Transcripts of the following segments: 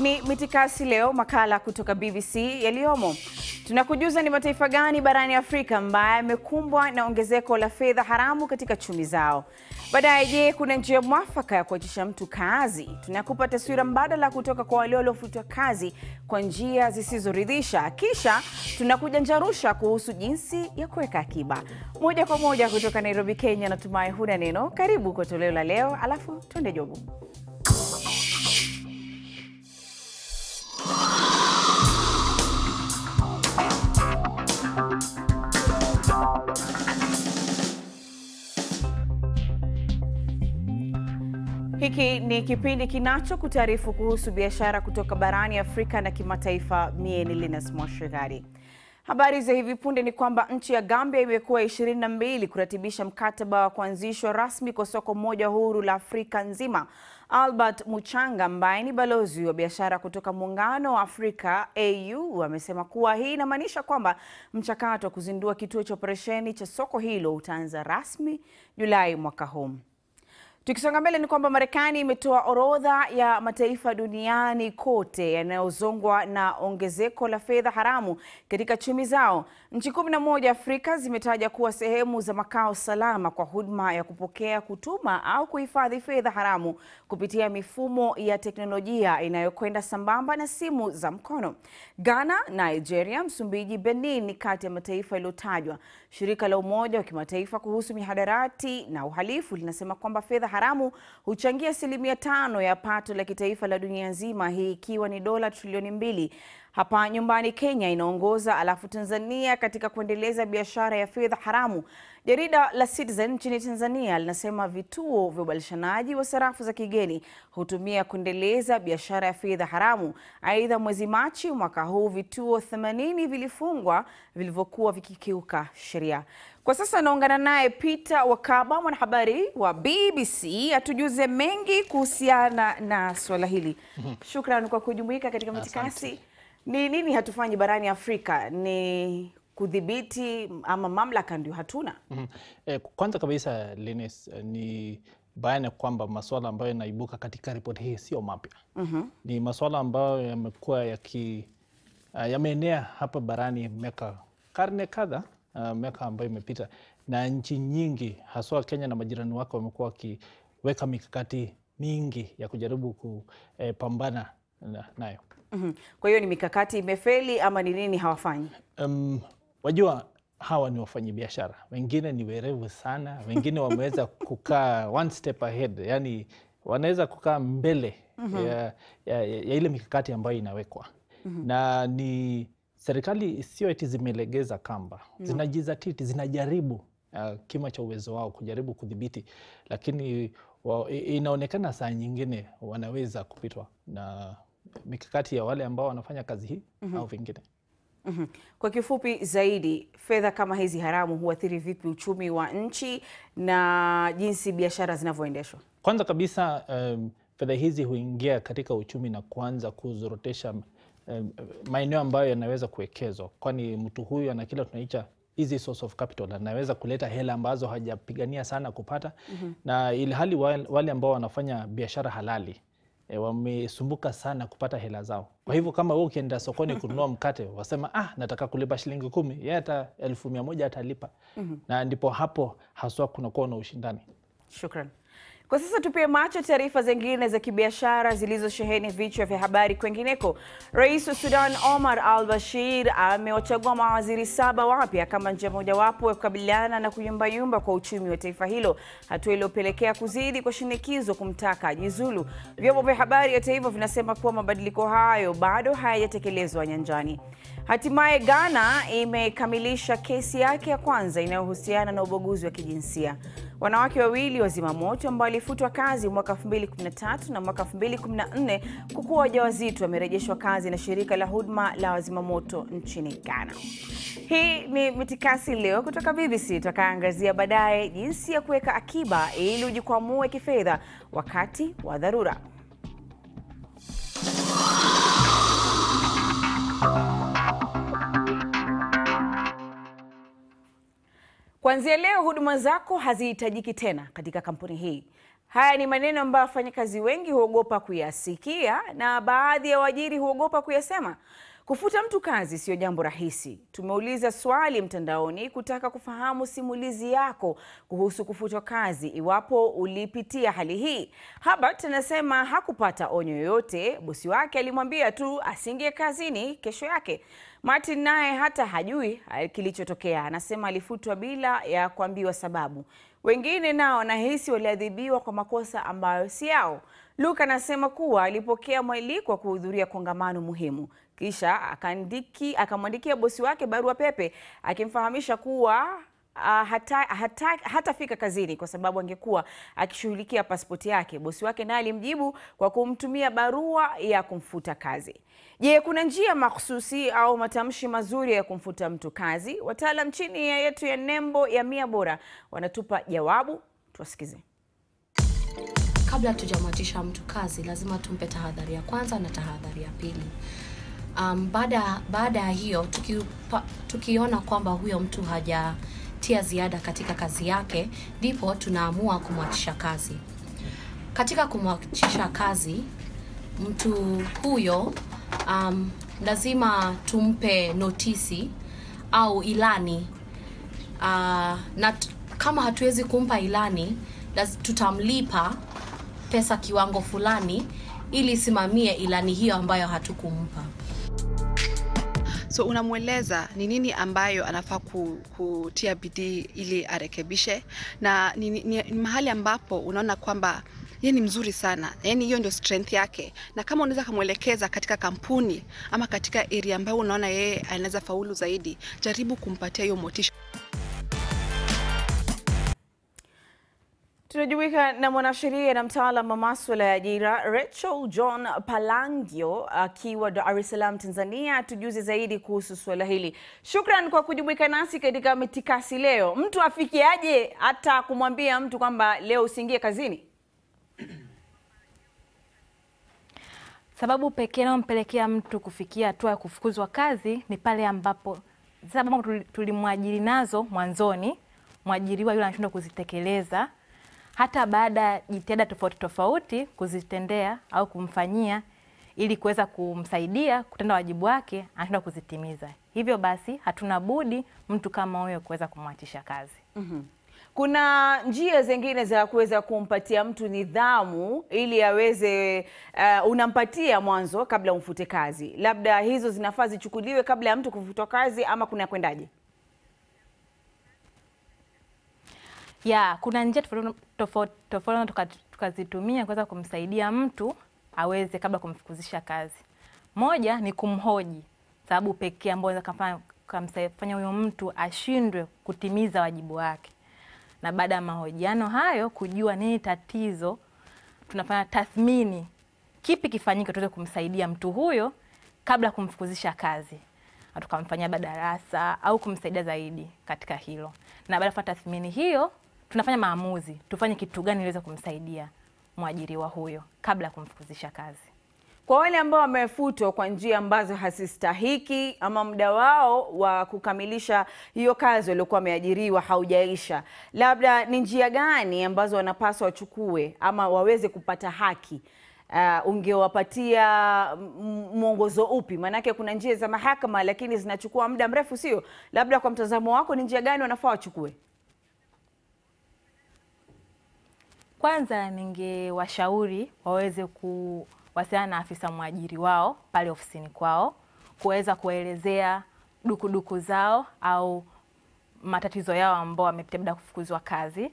ni Mitikasi Leo, makala kutoka BBC yaliyomo. Tunakujuza ni mataifa gani barani Afrika ambayo yamekumbwa na ongezeko la fedha haramu katika chumi zao. Baadaye, je, kuna njia mwafaka ya kuachisha mtu kazi? Tunakupa taswira mbadala kutoka kwa wale waliofutwa kazi kwa njia zisizoridhisha, kisha tunakuja njarusha kuhusu jinsi ya kuweka akiba. Moja kwa moja kutoka Nairobi, Kenya. Natumai huna neno. Karibu kwa toleo la leo, alafu tuende jobu. Hiki ni kipindi kinacho kinachokutaarifu kuhusu biashara kutoka barani Afrika na kimataifa. Mie ni Linus Mwashigari. Habari za hivi punde ni kwamba nchi ya Gambia imekuwa ishirini na mbili kuratibisha mkataba wa kuanzishwa rasmi kwa soko moja huru la Afrika nzima. Albert Muchanga ambaye ni balozi wa biashara kutoka Muungano wa Afrika AU amesema kuwa hii inamaanisha kwamba mchakato wa kuzindua kituo cha operesheni cha soko hilo utaanza rasmi Julai mwaka huu. Tukisonga mbele ni kwamba Marekani imetoa orodha ya mataifa duniani kote yanayozongwa na ongezeko la fedha haramu katika chumi zao. Nchi kumi na moja Afrika zimetaja kuwa sehemu za makao salama kwa huduma ya kupokea, kutuma au kuhifadhi fedha haramu kupitia mifumo ya teknolojia inayokwenda sambamba na simu za mkono. Ghana, Nigeria, Msumbiji, Benin ni kati ya mataifa yaliyotajwa. Shirika la Umoja wa Kimataifa kuhusu mihadarati na uhalifu linasema kwamba fedha haramu huchangia asilimia tano ya pato la kitaifa la dunia nzima, hii ikiwa ni dola trilioni mbili. Hapa nyumbani Kenya inaongoza, alafu Tanzania katika kuendeleza biashara ya fedha haramu. Jarida la Citizen nchini Tanzania linasema vituo vya ubadilishanaji wa sarafu za kigeni hutumia kuendeleza biashara ya fedha haramu. Aidha, mwezi Machi mwaka huu vituo 80 vilifungwa vilivyokuwa vikikiuka sheria. Kwa sasa naungana naye Peter Wakaba, mwanahabari wa BBC, atujuze mengi kuhusiana na swala hili. Shukran kwa kujumuika katika Mitikasi. Ni nini hatufanyi barani Afrika? Ni kudhibiti ama mamlaka ndio hatuna? Mm -hmm. Eh, kwanza kabisa Linus, eh, ni bayana kwamba masuala ambayo yanaibuka katika ripoti hii sio mapya. mm -hmm. Ni masuala ambayo yamekuwa yaki uh, yameenea hapa barani miaka karne kadha uh, miaka ambayo imepita, na nchi nyingi haswa Kenya na majirani wake wamekuwa wakiweka mikakati mingi ya kujaribu kupambana eh, nayo. mm -hmm. Kwa hiyo ni mikakati imefeli ama ni nini hawafanyi? Um, wajua hawa ni wafanyi biashara, wengine ni werevu sana, wengine wameweza kukaa one step ahead, yani wanaweza kukaa mbele mm -hmm. ya, ya, ya ile mikakati ambayo inawekwa mm -hmm. na ni serikali sio eti zimelegeza kamba no. Zinajizatiti, zinajaribu uh, kima cha uwezo wao kujaribu kudhibiti, lakini wa, inaonekana saa nyingine wanaweza kupitwa na mikakati ya wale ambao wanafanya kazi hii mm -hmm. au vingine mm -hmm. Kwa kifupi zaidi, fedha kama hizi haramu huathiri vipi uchumi wa nchi na jinsi biashara zinavyoendeshwa? Kwanza kabisa, um, fedha hizi huingia katika uchumi na kuanza kuzorotesha um, maeneo ambayo yanaweza kuwekezwa, kwani mtu huyu ana kile tunaita easy source of capital, anaweza kuleta hela ambazo hajapigania sana kupata mm -hmm. na ilhali wale ambao wanafanya biashara halali E, wamesumbuka sana kupata hela zao. Kwa hivyo kama wewe ukienda sokoni kununua mkate wasema ah, nataka kulipa shilingi kumi, yeye hata elfu mia moja atalipa. mm -hmm. na ndipo hapo haswa kunakuwa na ushindani. Shukran. Kwa sasa tupie macho taarifa zingine za kibiashara zilizosheheni vichwa vya habari kwengineko. Rais wa Sudan Omar al-Bashir amewachagua mawaziri saba wapya kama njia mojawapo ya kukabiliana na kuyumbayumba kwa uchumi wa taifa hilo, hatua iliyopelekea kuzidi kwa shinikizo kumtaka ajiuzulu. Vyombo vya habari hata hivyo vinasema kuwa mabadiliko hayo bado hayajatekelezwa nyanjani. Hatimaye Ghana imekamilisha kesi yake ya kwanza inayohusiana na ubaguzi wa kijinsia. Wanawake wawili wazima moto ambao walifutwa kazi mwaka 2013 na mwaka 2014 kwa kuwa wajawazito wamerejeshwa kazi na shirika la huduma la wazimamoto nchini Ghana. Hii ni Mitikasi Leo kutoka BBC. Tutakaangazia baadaye jinsi ya kuweka akiba ili ujikwamue kifedha wakati wa dharura. Kuanzia leo huduma zako hazihitajiki tena katika kampuni hii. Haya ni maneno ambayo wafanyakazi wengi huogopa kuyasikia na baadhi ya waajiri huogopa kuyasema. Kufuta mtu kazi sio jambo rahisi. Tumeuliza swali mtandaoni kutaka kufahamu simulizi yako kuhusu kufutwa kazi, iwapo ulipitia hali hii. Habart anasema hakupata onyo yoyote, bosi wake alimwambia tu asiingie kazini kesho yake. Martin naye hata hajui kilichotokea, anasema alifutwa bila ya kuambiwa sababu. Wengine nao nahisi waliadhibiwa kwa makosa ambayo si yao. Luke anasema kuwa alipokea mwaliko wa kuhudhuria kongamano muhimu, kisha akamwandikia bosi wake barua pepe akimfahamisha kuwa hata, hata, hatafika kazini kwa sababu angekuwa akishughulikia pasipoti yake. Bosi wake naye alimjibu kwa kumtumia barua ya kumfuta kazi. Je, kuna njia makhususi au matamshi mazuri ya kumfuta mtu kazi? Wataalam chini ya yetu ya nembo ya Mia Bora wanatupa jawabu, tuwasikize. Kabla tujamwatisha mtu kazi, lazima tumpe tahadhari ya kwanza na tahadhari ya pili. Um, baada ya hiyo tukiupa, tukiona kwamba huyo mtu hajatia ziada katika kazi yake, ndipo tunaamua kumwachisha kazi. Katika kumwachisha kazi mtu huyo um, lazima tumpe notisi au ilani uh, na kama hatuwezi kumpa ilani tutamlipa pesa kiwango fulani ili isimamie ilani hiyo ambayo hatukumpa. So unamweleza ni nini ambayo anafaa kutia bidii ili arekebishe, na ni, ni, ni mahali ambapo unaona kwamba yeye ni mzuri sana, yani hiyo ndio strength yake, na kama unaweza kumwelekeza katika kampuni ama katika area ambayo unaona yeye anaweza faulu zaidi, jaribu kumpatia hiyo motisha. Tunajumuika na mwanasheria na mtaalamu wa maswala ya ajira Rachel John Palangio akiwa Dar es Salaam, Tanzania, atujuze zaidi kuhusu suala hili. Shukran kwa kujumuika nasi katika Mitikasi leo. Mtu afikiaje hata kumwambia mtu kwamba leo usiingie kazini? Sababu pekee inayompelekea mtu kufikia hatua ya kufukuzwa kazi ni pale ambapo sababu tulimwajiri nazo mwanzoni, mwajiriwa yule anashindwa kuzitekeleza hata baada ya jitihada tofauti tofauti kuzitendea au kumfanyia ili kuweza kumsaidia kutenda wajibu wake, anashindwa kuzitimiza. Hivyo basi hatuna budi mtu kama huyo kuweza kumwachisha kazi. mm -hmm. Kuna njia zingine za kuweza kumpatia mtu nidhamu ili aweze uh, unampatia mwanzo kabla umfute kazi, labda hizo zinafaa zichukuliwe kabla ya mtu kufutwa kazi ama kuna kwendaje? Ya kuna njia tofauti tukazitumia kuweza kumsaidia mtu aweze kabla kumfukuzisha kazi. Moja ni kumhoji, sababu pekee ambayo inaweza kumfanya huyo mtu ashindwe kutimiza wajibu wake, na baada ya mahojiano hayo kujua nini tatizo, tunafanya tathmini, kipi kifanyike tuweze kumsaidia mtu huyo kabla kumfukuzisha kazi, tukamfanyia darasa au kumsaidia zaidi katika hilo, na baada ya tathmini hiyo tunafanya maamuzi, tufanye kitu gani iliweza kumsaidia mwajiriwa huyo kabla ya kumfukuzisha kazi. Kwa wale ambao wamefutwa kwa njia ambazo hazistahiki ama muda wao wa kukamilisha hiyo kazi waliokuwa wameajiriwa haujaisha, labda ni njia gani ambazo wanapaswa wachukue ama waweze kupata haki? Uh, ungewapatia mwongozo upi? Maanake kuna njia za mahakama lakini zinachukua muda mrefu, sio? Labda kwa mtazamo wako ni njia gani wanafaa wachukue? Kwanza ningewashauri waweze kuwasiliana na afisa mwajiri wao pale ofisini kwao, kuweza kuwaelezea dukuduku zao au matatizo yao ambao wamepitia baada ya kufukuzwa kazi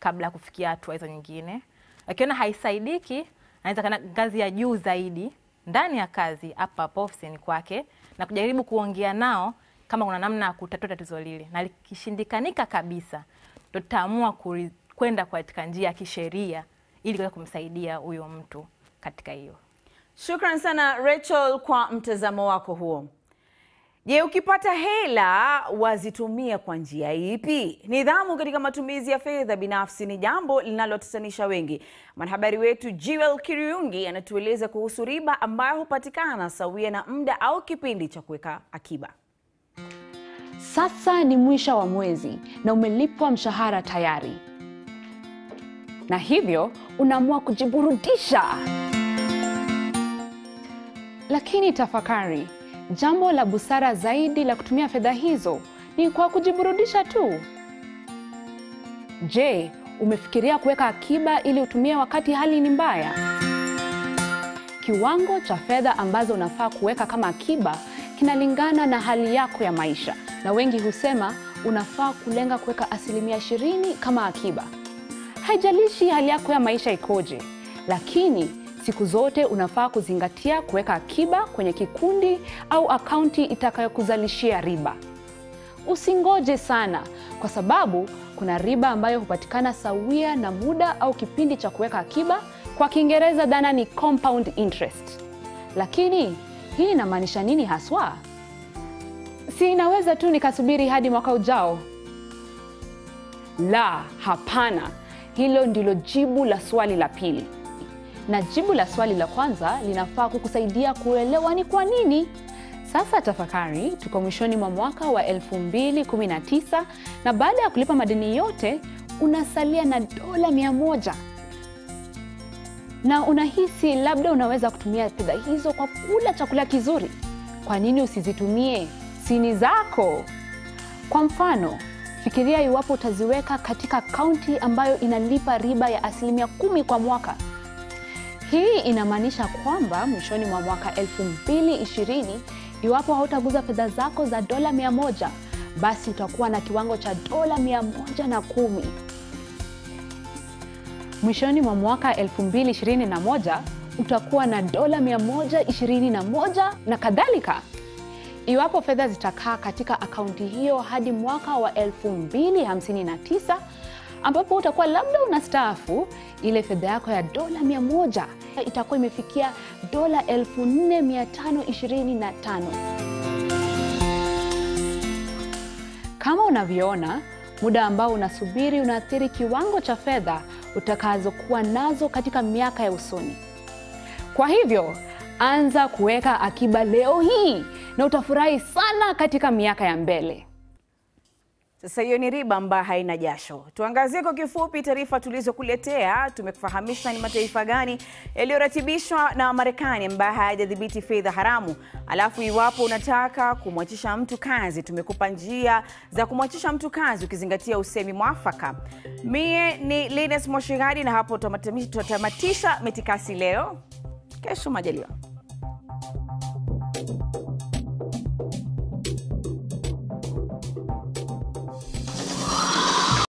kabla ya kufikia hatua hizo nyingine. Akiona haisaidiki, anaweza kana ngazi ya juu zaidi ndani ya kazi hapa hapo ofisini kwake na kujaribu kuongea nao kama kuna namna ya kutatua tatizo lile, na likishindikanika kabisa, tutaamua kwenda katika njia ya kisheria ili kuweza kumsaidia huyo mtu katika hiyo. Shukran sana Rachel kwa mtazamo wako huo. Je, ukipata hela wazitumia kwa njia ipi? Nidhamu katika matumizi ya fedha binafsi ni jambo linalotatanisha wengi. Mwanahabari wetu Jewel Kiriungi anatueleza kuhusu riba ambayo hupatikana sawia na muda au kipindi cha kuweka akiba. Sasa ni mwisho wa mwezi na umelipwa mshahara tayari. Na hivyo unaamua kujiburudisha. Lakini tafakari, jambo la busara zaidi la kutumia fedha hizo ni kwa kujiburudisha tu. Je, umefikiria kuweka akiba ili utumie wakati hali ni mbaya? Kiwango cha fedha ambazo unafaa kuweka kama akiba kinalingana na hali yako ya maisha, na wengi husema unafaa kulenga kuweka asilimia ishirini kama akiba. Haijalishi hali yako ya maisha ikoje, lakini siku zote unafaa kuzingatia kuweka akiba kwenye kikundi au akaunti itakayokuzalishia riba. Usingoje sana, kwa sababu kuna riba ambayo hupatikana sawia na muda au kipindi cha kuweka akiba. Kwa Kiingereza dhana ni compound interest. Lakini hii inamaanisha nini haswa? Si inaweza tu nikasubiri hadi mwaka ujao? La, hapana. Hilo ndilo jibu la swali la pili, na jibu la swali la kwanza linafaa kukusaidia kuelewa ni kwa nini. Sasa tafakari, tuko mwishoni mwa mwaka wa 219 na baada ya kulipa madeni yote unasalia na dola mia moja na unahisi labda unaweza kutumia fedha hizo kwa kula chakula kizuri. Kwa nini usizitumie? Sini zako. Kwa mfano, fikiria iwapo utaziweka katika kaunti ambayo inalipa riba ya asilimia kumi kwa mwaka. Hii inamaanisha kwamba mwishoni mwa mwaka 2020 iwapo hautaguza fedha zako za dola mia moja basi utakuwa na kiwango cha dola mia moja na kumi. Mwishoni mwa mwaka 2021 utakuwa na dola 121 na kadhalika. Iwapo fedha zitakaa katika akaunti hiyo hadi mwaka wa 259 ambapo utakuwa labda unastaafu, ile fedha yako ya dola 1 itakuwa imefikia dola 4525. Kama unavyoona, muda ambao unasubiri unaathiri kiwango cha fedha utakazokuwa nazo katika miaka ya usoni. Kwa hivyo, anza kuweka akiba leo hii na utafurahi sana katika miaka ya mbele. Sasa hiyo ni riba ambayo haina jasho. Tuangazie kwa kifupi taarifa tulizokuletea. Tumekufahamisha ni mataifa gani yaliyoratibishwa na Marekani ambayo hayajadhibiti fedha haramu. Alafu iwapo unataka kumwachisha mtu kazi, tumekupa njia za kumwachisha mtu kazi ukizingatia usemi mwafaka. Mie ni lines Moshigadi na hapo tutatamatisha Mitikasi leo. Kesho majaliwa.